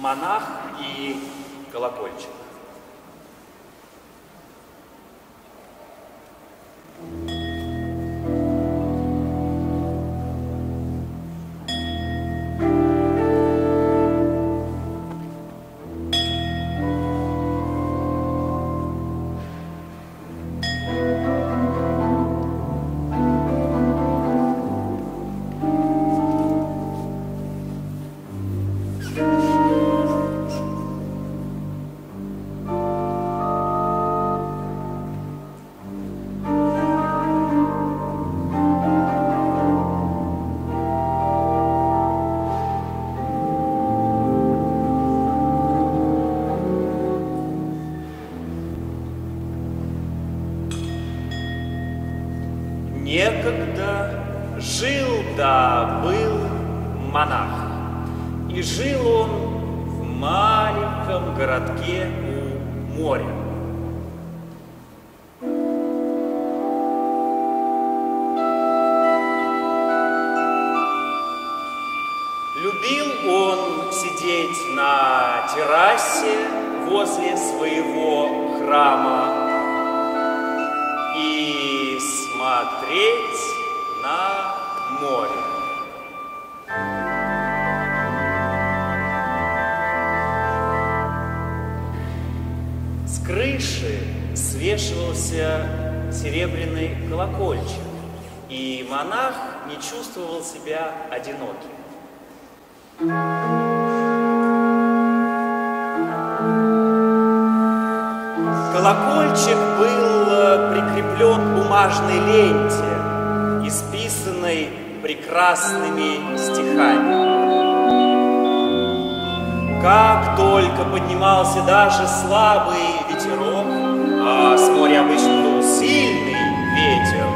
монах и колокольчик. Некогда жил да был монах, и жил он в маленьком городке у моря. Любил он сидеть на террасе возле своего храма смотреть на море. С крыши свешивался серебряный колокольчик, и монах не чувствовал себя одиноким. Колокольчик был к бумажной ленте, исписанной прекрасными стихами. Как только поднимался даже слабый ветерок, а с моря обычно был сильный ветер,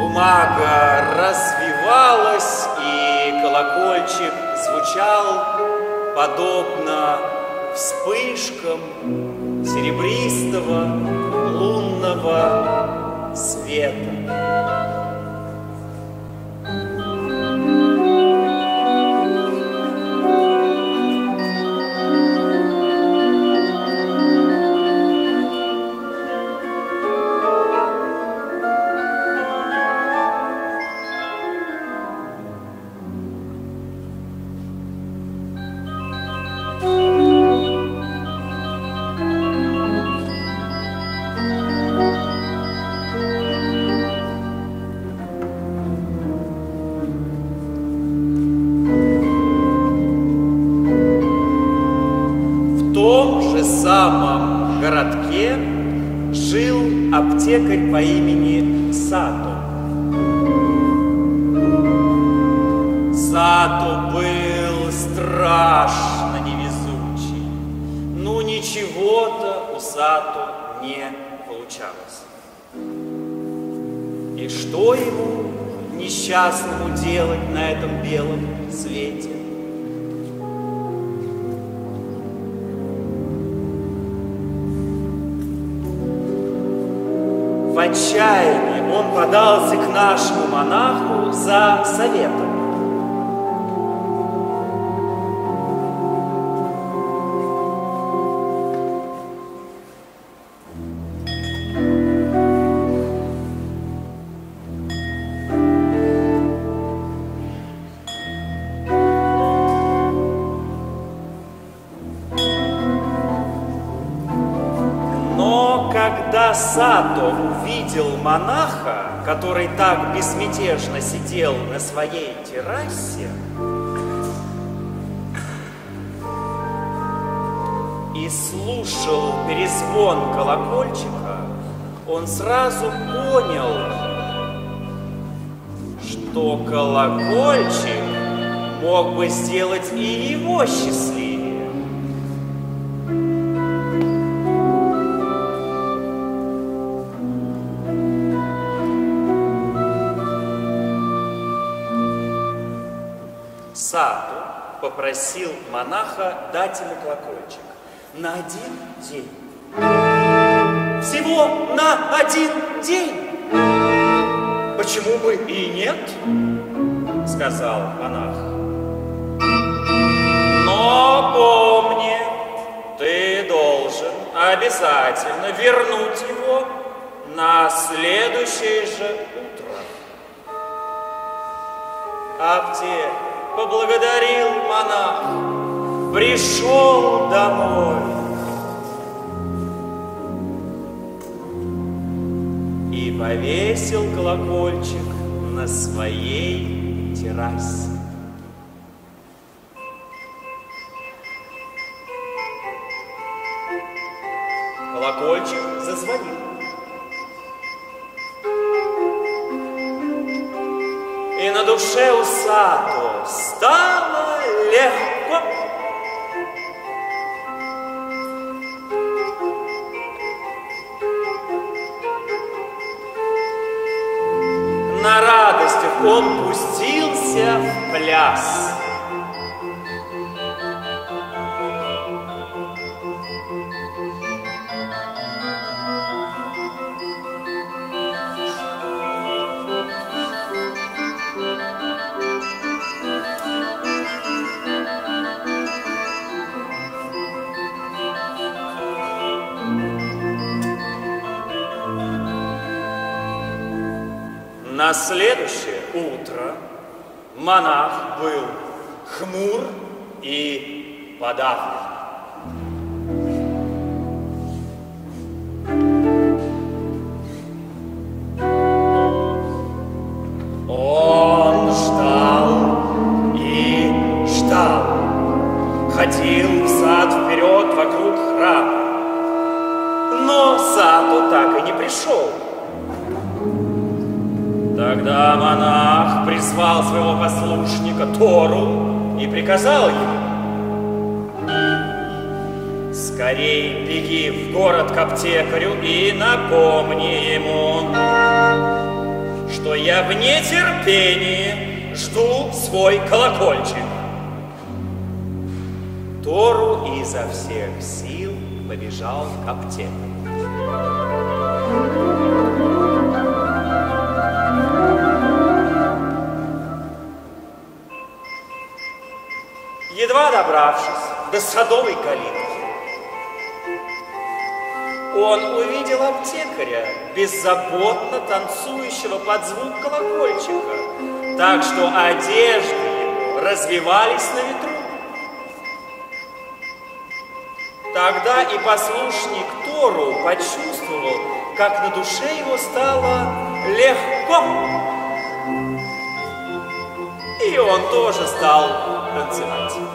бумага развивалась, и колокольчик звучал подобно вспышкам серебристого лунного света. Аптекарь по имени Сато. Сато был страшно невезучий. Ну, ничего-то у Сато не получалось. И что ему, несчастному, делать на этом белом свете? Отчаянии он подался к нашему монаху за советом. Сато увидел монаха, который так безмятежно сидел на своей террасе, и слушал перезвон колокольчика, он сразу понял, что колокольчик мог бы сделать и его счастливее. Сату попросил монаха дать ему колокольчик на один день. Всего на один день. Почему бы и нет, сказал монах. Но помни, ты должен обязательно вернуть его на следующее же утро. Аптека поблагодарил монах, пришел домой. И повесил колокольчик на своей террасе. Колокольчик зазвонил. И на душе у Сато стало легко. На радостях он пустился в пляс. На следующее утро монах был хмур и подавлен. Ходил взад вперед вокруг храма, но Сату так и не пришел. Тогда монах призвал своего послушника Тору и приказал ему Скорей беги в город к аптекарю и напомни ему, что я в нетерпении жду свой колокольчик. Тору изо всех сил побежал к аптекарю. Добравшись до садовой калитки, он увидел аптекаря, беззаботно танцующего под звук колокольчика, так что одежды его развивались на ветру. Тогда и послушник Тору почувствовал, как на душе его стало легко. И он тоже стал танцевать.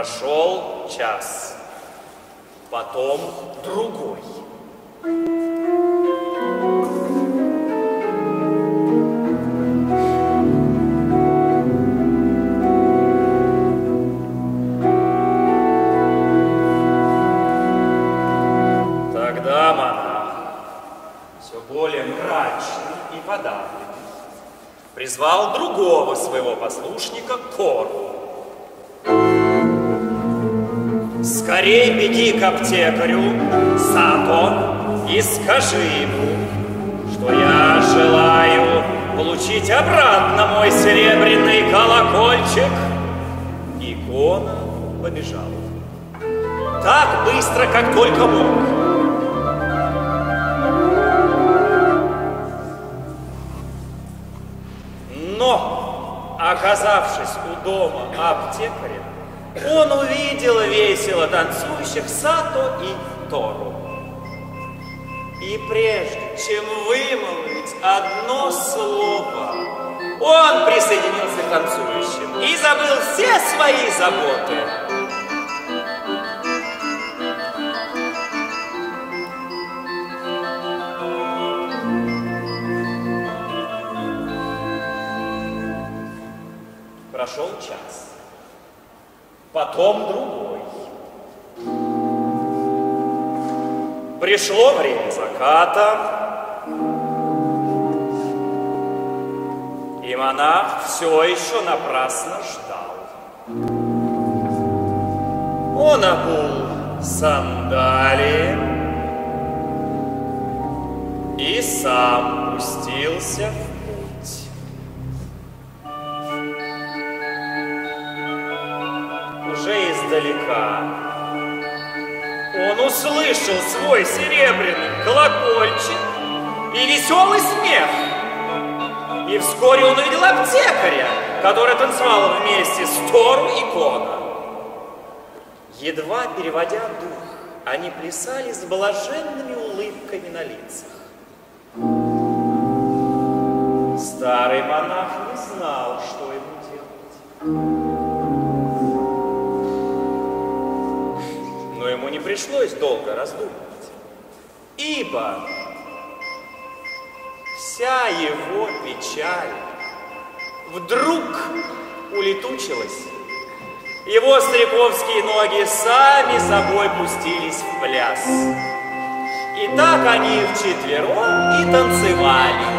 Прошел час, потом другой. Скорей беги к аптекарю, Сато, и скажи ему, что я желаю получить обратно мой серебряный колокольчик. Икона побежала. Так быстро, как только мог. Но, оказавшись у дома аптекаря, он увидел весело танцующих Сато и Тору. И прежде чем вымолвить одно слово, он присоединился к танцующим и забыл все свои заботы. Прошел час потом другой. Пришло время заката, и монах все еще напрасно ждал. Он обул сандалии и сам пустился в издалека он услышал свой серебряный колокольчик и веселый смех. И вскоре он увидел аптекаря, который танцевал вместе с Тору и Кона. Едва переводя дух, они плясали с блаженными улыбками на лицах. Старый монах не знал, что ему делать. Пришлось долго раздумывать, ибо вся его печаль вдруг улетучилась. Его стариковские ноги сами собой пустились в пляс. И так они вчетвером и танцевали.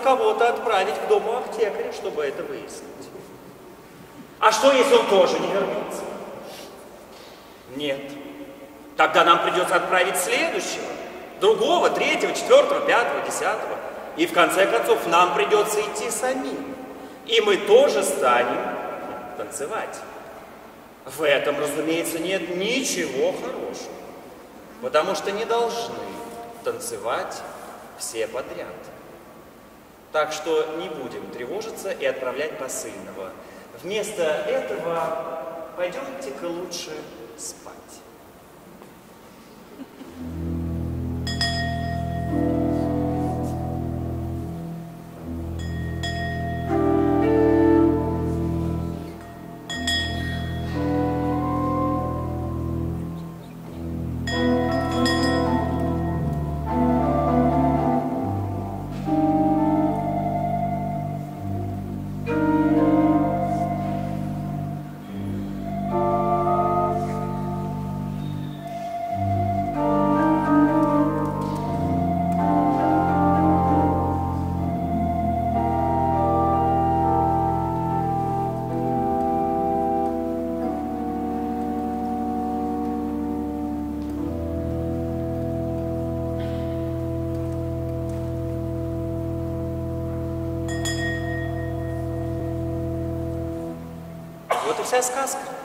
Кого-то отправить к дому аптекаря, чтобы это выяснить. А что, если он тоже не вернется? Нет. Тогда нам придется отправить следующего, другого, третьего, четвертого, пятого, десятого. И в конце концов нам придется идти самим. И мы тоже станем танцевать. В этом, разумеется, нет ничего хорошего. Потому что не должны танцевать все подряд. Так что не будем тревожиться и отправлять посыльного. Вместо этого пойдемте-ка лучше спать. Вся сказка.